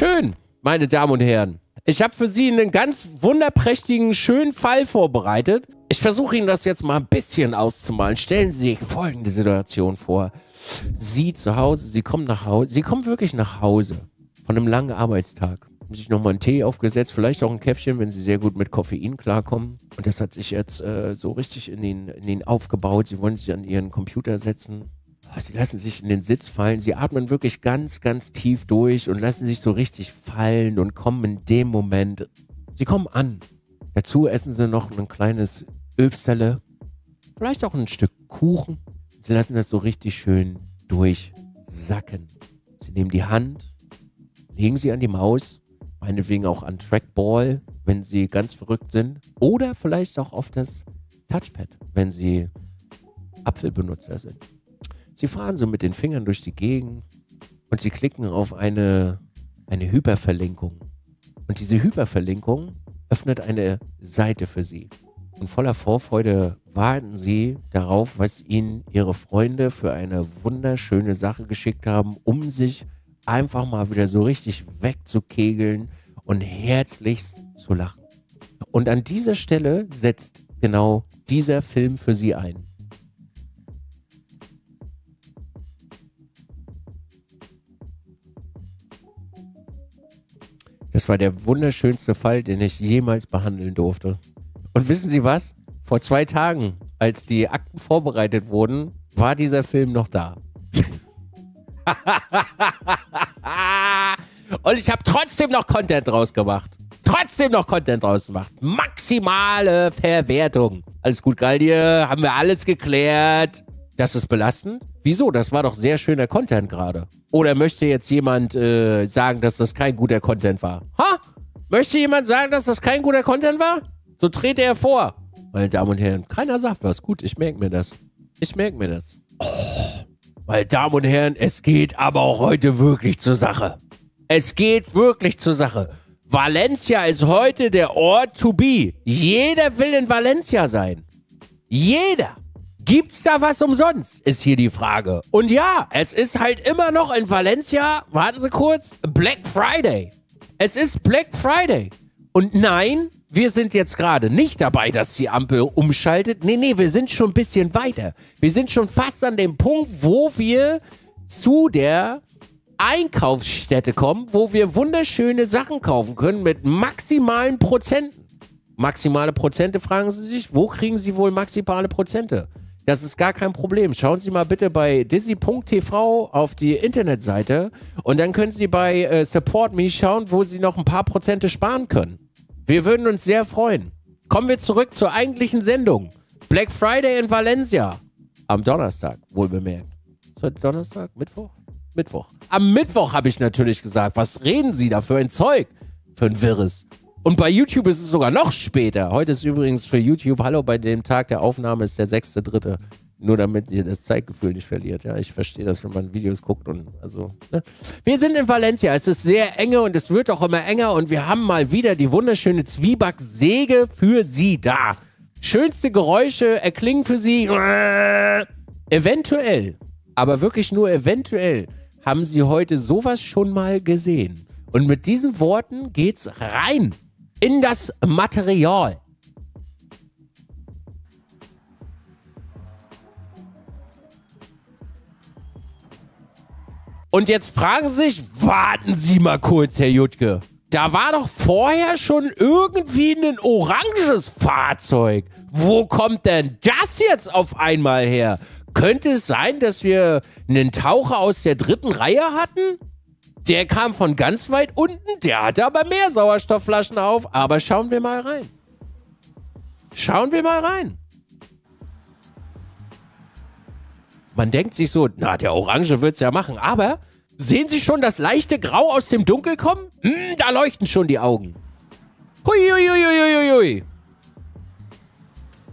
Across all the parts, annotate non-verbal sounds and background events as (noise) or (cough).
Schön, meine Damen und Herren. Ich habe für Sie einen ganz wunderprächtigen, schönen Fall vorbereitet. Ich versuche Ihnen das jetzt mal ein bisschen auszumalen. Stellen Sie sich folgende Situation vor. Sie zu Hause, Sie kommen nach Hause, Sie kommen wirklich nach Hause von einem langen Arbeitstag. Haben sich nochmal einen Tee aufgesetzt, vielleicht auch ein Käffchen, wenn Sie sehr gut mit Koffein klarkommen. Und das hat sich jetzt äh, so richtig in den, in den aufgebaut. Sie wollen sich an Ihren Computer setzen. Sie lassen sich in den Sitz fallen. Sie atmen wirklich ganz, ganz tief durch und lassen sich so richtig fallen und kommen in dem Moment. Sie kommen an. Dazu essen Sie noch ein kleines Öbsterle, vielleicht auch ein Stück Kuchen. Sie lassen das so richtig schön durchsacken. Sie nehmen die Hand, legen sie an die Maus, meinetwegen auch an Trackball, wenn sie ganz verrückt sind. Oder vielleicht auch auf das Touchpad, wenn sie Apfelbenutzer sind. Sie fahren so mit den Fingern durch die Gegend und sie klicken auf eine, eine Hyperverlinkung. Und diese Hyperverlinkung öffnet eine Seite für sie. Und voller Vorfreude warten sie darauf, was ihnen ihre Freunde für eine wunderschöne Sache geschickt haben, um sich einfach mal wieder so richtig wegzukegeln und herzlichst zu lachen. Und an dieser Stelle setzt genau dieser Film für sie ein. Das war der wunderschönste Fall, den ich jemals behandeln durfte. Und wissen Sie was? Vor zwei Tagen, als die Akten vorbereitet wurden, war dieser Film noch da. (laughs) Und ich habe trotzdem noch Content draus gemacht. Trotzdem noch Content draus gemacht. Maximale Verwertung. Alles gut, Galdi, haben wir alles geklärt. Das ist belastend? Wieso? Das war doch sehr schöner Content gerade. Oder möchte jetzt jemand äh, sagen, dass das kein guter Content war? Ha? Möchte jemand sagen, dass das kein guter Content war? So trete er vor. Meine Damen und Herren, keiner sagt was. Gut, ich merke mir das. Ich merke mir das. Oh, meine Damen und Herren, es geht aber auch heute wirklich zur Sache. Es geht wirklich zur Sache. Valencia ist heute der Ort to be. Jeder will in Valencia sein. Jeder. Gibt's da was umsonst? Ist hier die Frage. Und ja, es ist halt immer noch in Valencia, warten Sie kurz, Black Friday. Es ist Black Friday. Und nein, wir sind jetzt gerade nicht dabei, dass die Ampel umschaltet. Nee, nee, wir sind schon ein bisschen weiter. Wir sind schon fast an dem Punkt, wo wir zu der Einkaufsstätte kommen, wo wir wunderschöne Sachen kaufen können mit maximalen Prozenten. Maximale Prozente, fragen Sie sich, wo kriegen Sie wohl maximale Prozente? Das ist gar kein Problem. Schauen Sie mal bitte bei dizzy.tv auf die Internetseite und dann können Sie bei äh, Support Me schauen, wo Sie noch ein paar Prozente sparen können. Wir würden uns sehr freuen. Kommen wir zurück zur eigentlichen Sendung. Black Friday in Valencia. Am Donnerstag, wohl bemerkt. Ist heute Donnerstag? Mittwoch? Mittwoch. Am Mittwoch habe ich natürlich gesagt. Was reden Sie da für ein Zeug? Für ein Wirres. Und bei YouTube ist es sogar noch später. Heute ist übrigens für YouTube, hallo, bei dem Tag der Aufnahme ist der 6.3. Nur damit ihr das Zeitgefühl nicht verliert. Ja, ich verstehe das, wenn man Videos guckt und also. Ne? Wir sind in Valencia. Es ist sehr enge und es wird auch immer enger und wir haben mal wieder die wunderschöne Zwieback-Säge für Sie da. Schönste Geräusche erklingen für Sie. Eventuell, aber wirklich nur eventuell, haben Sie heute sowas schon mal gesehen. Und mit diesen Worten geht's rein in das Material. Und jetzt fragen Sie sich, warten Sie mal kurz, Herr Jutke. Da war doch vorher schon irgendwie ein oranges Fahrzeug. Wo kommt denn das jetzt auf einmal her? Könnte es sein, dass wir einen Taucher aus der dritten Reihe hatten? Der kam von ganz weit unten, der hatte aber mehr Sauerstoffflaschen auf. Aber schauen wir mal rein. Schauen wir mal rein. Man denkt sich so, na, der Orange wird's ja machen. Aber sehen Sie schon das leichte Grau aus dem Dunkel kommen? Hm, da leuchten schon die Augen. Hui,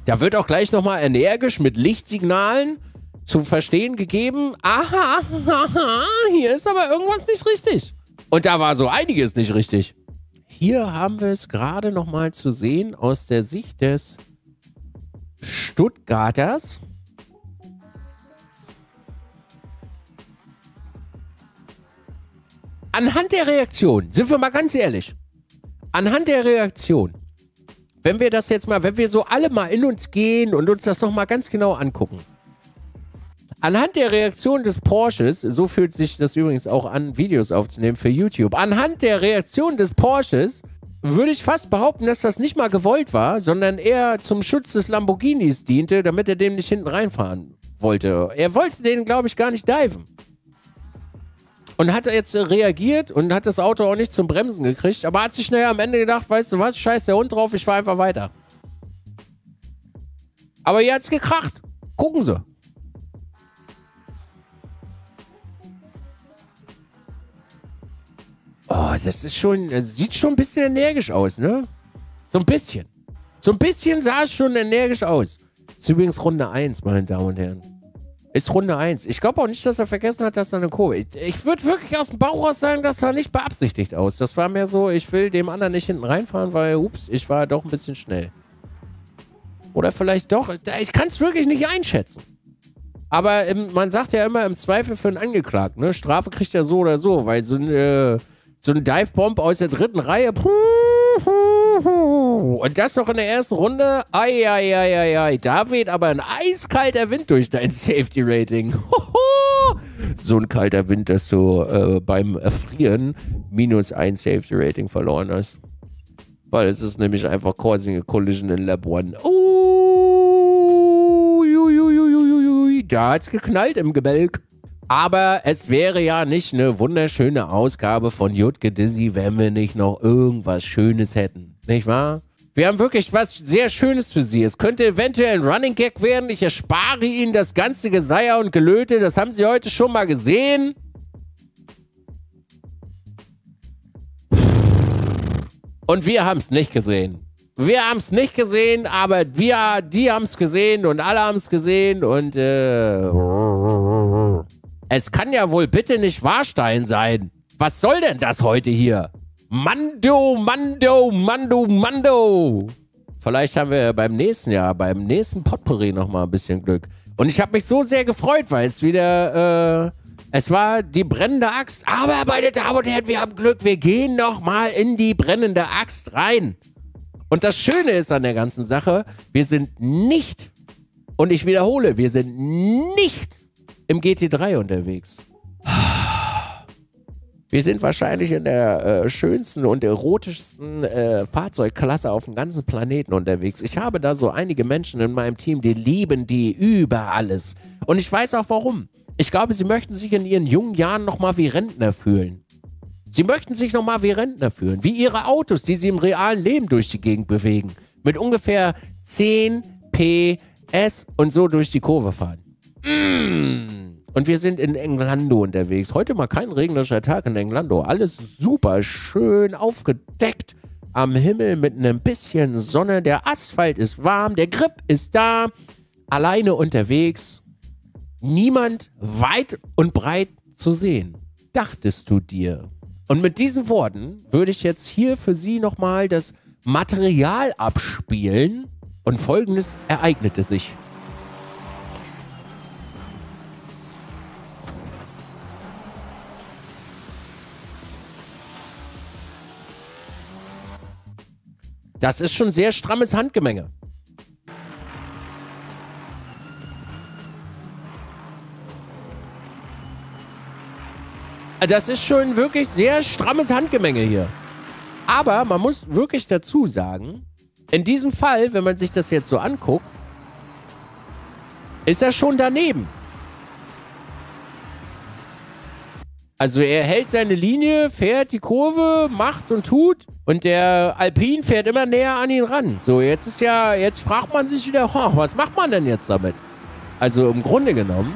Da wird auch gleich nochmal energisch mit Lichtsignalen zu verstehen gegeben, aha, aha, hier ist aber irgendwas nicht richtig. Und da war so einiges nicht richtig. Hier haben wir es gerade nochmal zu sehen aus der Sicht des Stuttgarters. anhand der Reaktion, sind wir mal ganz ehrlich, anhand der Reaktion, wenn wir das jetzt mal, wenn wir so alle mal in uns gehen und uns das nochmal ganz genau angucken. Anhand der Reaktion des Porsches, so fühlt sich das übrigens auch an, Videos aufzunehmen für YouTube. Anhand der Reaktion des Porsches würde ich fast behaupten, dass das nicht mal gewollt war, sondern eher zum Schutz des Lamborghinis diente, damit er dem nicht hinten reinfahren wollte. Er wollte den, glaube ich, gar nicht diven. Und hat jetzt reagiert und hat das Auto auch nicht zum Bremsen gekriegt, aber hat sich schnell am Ende gedacht, weißt du was, scheiß der Hund drauf, ich fahr einfach weiter. Aber hier hat's gekracht. Gucken Sie. Oh, das ist schon, das sieht schon ein bisschen energisch aus, ne? So ein bisschen. So ein bisschen sah es schon energisch aus. Ist übrigens Runde 1, meine Damen und Herren. Ist Runde 1. Ich glaube auch nicht, dass er vergessen hat, dass er eine Kurve. Ich, ich würde wirklich aus dem Bauch raus sagen, das sah nicht beabsichtigt aus. Das war mehr so, ich will dem anderen nicht hinten reinfahren, weil, ups, ich war doch ein bisschen schnell. Oder vielleicht doch. Ich kann es wirklich nicht einschätzen. Aber im, man sagt ja immer im Zweifel für einen Angeklagten, ne? Strafe kriegt er so oder so, weil so ein. Äh, so ein Dive-Bomb aus der dritten Reihe. Und das noch in der ersten Runde. Eieieiei. Da weht aber ein eiskalter Wind durch dein Safety-Rating. so ein kalter Wind, dass du äh, beim Erfrieren minus ein Safety-Rating verloren hast. Weil es ist nämlich einfach causing a collision in Lab 1. Oh, da hat's geknallt im Gebälk. Aber es wäre ja nicht eine wunderschöne Ausgabe von Jutke Dizzy, wenn wir nicht noch irgendwas Schönes hätten. Nicht wahr? Wir haben wirklich was sehr Schönes für Sie. Es könnte eventuell ein Running Gag werden. Ich erspare Ihnen das ganze Geseier und Gelöte. Das haben Sie heute schon mal gesehen. Und wir haben es nicht gesehen. Wir haben es nicht gesehen, aber wir, die haben es gesehen und alle haben es gesehen und äh, es kann ja wohl bitte nicht Warstein sein. Was soll denn das heute hier? Mando, Mando, Mando, Mando. Vielleicht haben wir beim nächsten Jahr, beim nächsten Potpourri nochmal ein bisschen Glück. Und ich habe mich so sehr gefreut, weil es wieder, äh, es war die brennende Axt. Aber, meine Damen und Herren, wir haben Glück. Wir gehen nochmal in die brennende Axt rein. Und das Schöne ist an der ganzen Sache, wir sind nicht, und ich wiederhole, wir sind nicht im GT3 unterwegs. Wir sind wahrscheinlich in der äh, schönsten und erotischsten äh, Fahrzeugklasse auf dem ganzen Planeten unterwegs. Ich habe da so einige Menschen in meinem Team, die lieben die über alles. Und ich weiß auch warum. Ich glaube, sie möchten sich in ihren jungen Jahren nochmal wie Rentner fühlen. Sie möchten sich nochmal wie Rentner fühlen. Wie ihre Autos, die sie im realen Leben durch die Gegend bewegen. Mit ungefähr 10 PS und so durch die Kurve fahren. Mm. Wir sind in Englando unterwegs. Heute mal kein regnerischer Tag in Englando. Alles super schön aufgedeckt. Am Himmel mit einem bisschen Sonne. Der Asphalt ist warm. Der Grip ist da. Alleine unterwegs. Niemand weit und breit zu sehen. Dachtest du dir? Und mit diesen Worten würde ich jetzt hier für Sie nochmal das Material abspielen. Und folgendes ereignete sich. Das ist schon sehr strammes Handgemenge. Das ist schon wirklich sehr strammes Handgemenge hier. Aber man muss wirklich dazu sagen, in diesem Fall, wenn man sich das jetzt so anguckt, ist er schon daneben. Also er hält seine Linie, fährt die Kurve, macht und tut und der Alpin fährt immer näher an ihn ran. So, jetzt ist ja, jetzt fragt man sich wieder, oh, was macht man denn jetzt damit? Also im Grunde genommen,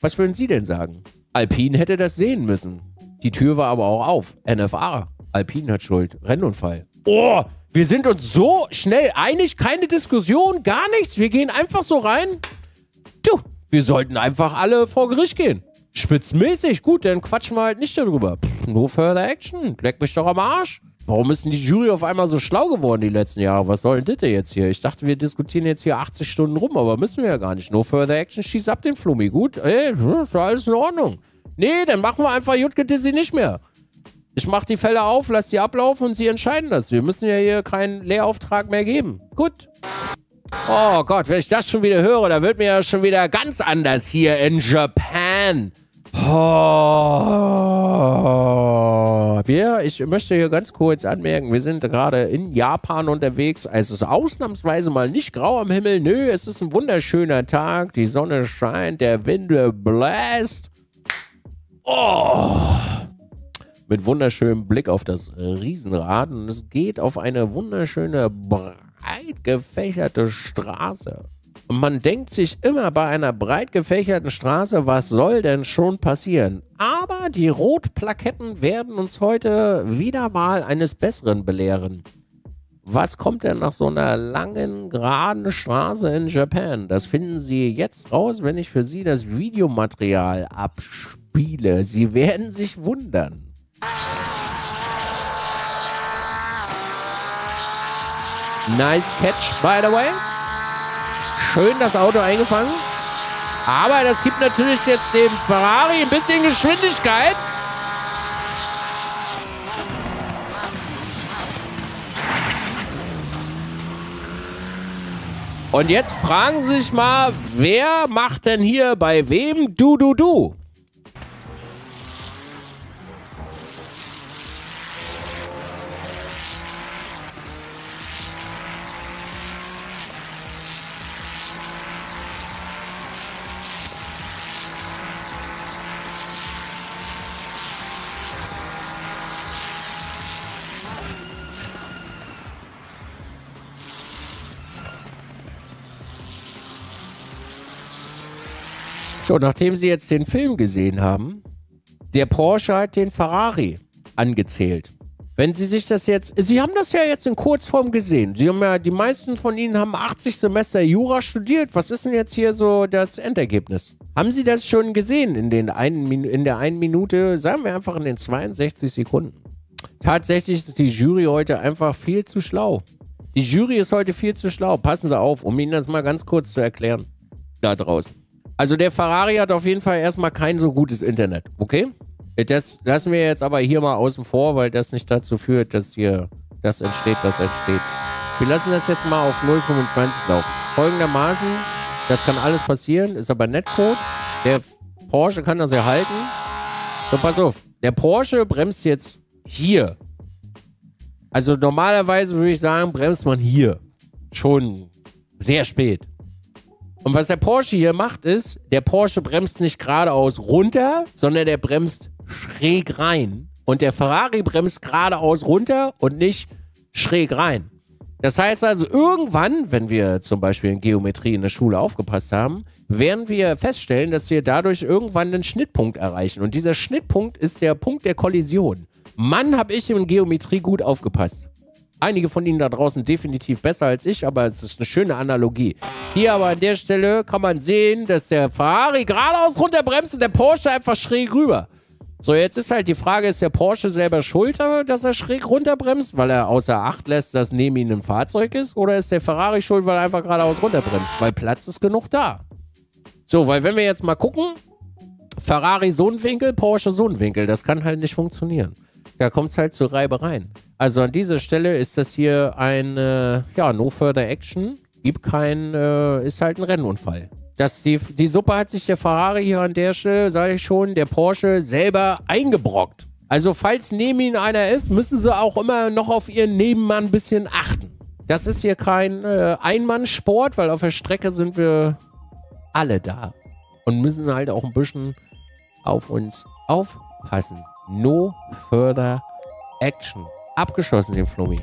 was würden Sie denn sagen? Alpin hätte das sehen müssen. Die Tür war aber auch auf. NFA. Alpin hat Schuld. Rennunfall. Oh, wir sind uns so schnell einig, keine Diskussion, gar nichts. Wir gehen einfach so rein. Du, wir sollten einfach alle vor Gericht gehen. Spitzmäßig, gut, dann quatschen wir halt nicht darüber. no further action. Leck mich doch am Arsch. Warum ist denn die Jury auf einmal so schlau geworden die letzten Jahre? Was soll denn das jetzt hier? Ich dachte, wir diskutieren jetzt hier 80 Stunden rum, aber müssen wir ja gar nicht. No further action, schieß ab den Flummi. Gut, ey, ist alles in Ordnung. Nee, dann machen wir einfach Jutke Dizzy nicht mehr. Ich mach die Fälle auf, lass sie ablaufen und sie entscheiden das. Wir müssen ja hier keinen Lehrauftrag mehr geben. Gut. Oh Gott, wenn ich das schon wieder höre, da wird mir ja schon wieder ganz anders hier in Japan. Oh. Wir, ich möchte hier ganz kurz anmerken, wir sind gerade in Japan unterwegs. Es ist ausnahmsweise mal nicht grau am Himmel. Nö, es ist ein wunderschöner Tag. Die Sonne scheint, der Wind bläst. Oh mit wunderschönem Blick auf das Riesenrad und es geht auf eine wunderschöne, breit gefächerte Straße. Und man denkt sich immer bei einer breit gefächerten Straße, was soll denn schon passieren? Aber die Rotplaketten werden uns heute wieder mal eines Besseren belehren. Was kommt denn nach so einer langen, geraden Straße in Japan? Das finden Sie jetzt raus, wenn ich für Sie das Videomaterial abspiele. Sie werden sich wundern. Nice catch, by the way. Schön das Auto eingefangen. Aber das gibt natürlich jetzt dem Ferrari ein bisschen Geschwindigkeit. Und jetzt fragen Sie sich mal, wer macht denn hier bei wem du du du? So, nachdem Sie jetzt den Film gesehen haben, der Porsche hat den Ferrari angezählt. Wenn Sie sich das jetzt, Sie haben das ja jetzt in Kurzform gesehen. Sie haben ja, die meisten von Ihnen haben 80 Semester Jura studiert. Was ist denn jetzt hier so das Endergebnis? Haben Sie das schon gesehen in, den einen, in der einen Minute, sagen wir einfach in den 62 Sekunden? Tatsächlich ist die Jury heute einfach viel zu schlau. Die Jury ist heute viel zu schlau. Passen Sie auf, um Ihnen das mal ganz kurz zu erklären. Da draußen. Also der Ferrari hat auf jeden Fall erstmal kein so gutes Internet, okay? Das lassen wir jetzt aber hier mal außen vor, weil das nicht dazu führt, dass hier das entsteht, was entsteht. Wir lassen das jetzt mal auf 0,25 laufen. Folgendermaßen, das kann alles passieren, ist aber Netcode. Der Porsche kann das erhalten. So, pass auf. Der Porsche bremst jetzt hier. Also normalerweise würde ich sagen, bremst man hier. Schon sehr spät. Und was der Porsche hier macht, ist, der Porsche bremst nicht geradeaus runter, sondern der bremst schräg rein. Und der Ferrari bremst geradeaus runter und nicht schräg rein. Das heißt also, irgendwann, wenn wir zum Beispiel in Geometrie in der Schule aufgepasst haben, werden wir feststellen, dass wir dadurch irgendwann einen Schnittpunkt erreichen. Und dieser Schnittpunkt ist der Punkt der Kollision. Mann, habe ich in Geometrie gut aufgepasst einige von Ihnen da draußen definitiv besser als ich, aber es ist eine schöne Analogie. Hier aber an der Stelle kann man sehen, dass der Ferrari geradeaus runterbremst und der Porsche einfach schräg rüber. So, jetzt ist halt die Frage, ist der Porsche selber schuld, dass er schräg runterbremst, weil er außer Acht lässt, dass neben ihm ein Fahrzeug ist? Oder ist der Ferrari schuld, weil er einfach geradeaus runterbremst? Weil Platz ist genug da. So, weil wenn wir jetzt mal gucken, Ferrari so ein Winkel, Porsche so ein Winkel, das kann halt nicht funktionieren. Da kommt es halt zu Reibereien. Also an dieser Stelle ist das hier ein, äh, ja, No Further Action. Gibt kein, äh, ist halt ein Rennunfall. Das, die, die Suppe hat sich der Ferrari hier an der Stelle, sage ich schon, der Porsche selber eingebrockt. Also falls neben ihnen einer ist, müssen sie auch immer noch auf ihren Nebenmann ein bisschen achten. Das ist hier kein äh, Einmannsport, weil auf der Strecke sind wir alle da. Und müssen halt auch ein bisschen auf uns aufpassen. No further action abgeschossen, den Flummi.